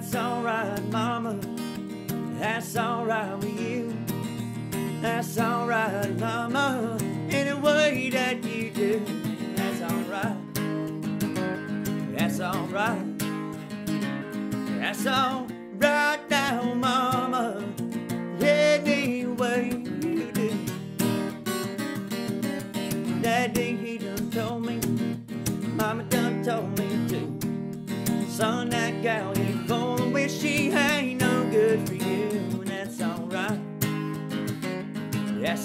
That's alright, mama. That's alright with you. That's alright, mama. Any way that you do. That's alright. That's alright. That's alright now, mama. Any way you do. Daddy, he done told me. Mama done told me too. Son, that gal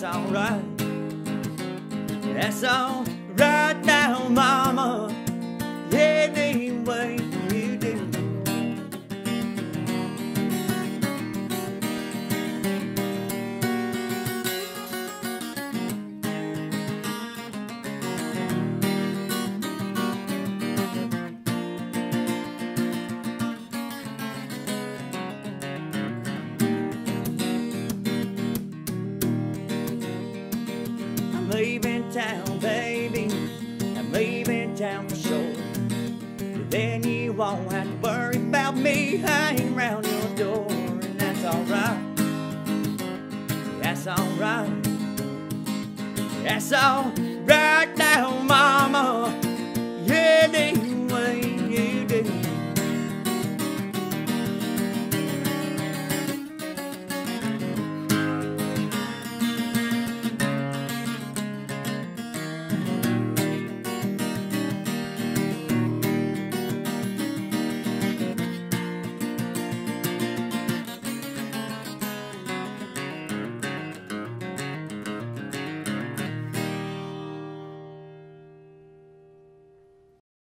alright. That's alright now, leaving town, baby. I'm leaving town for sure. Then you won't have to worry about me hanging around your door. And that's alright. That's alright. That's alright now,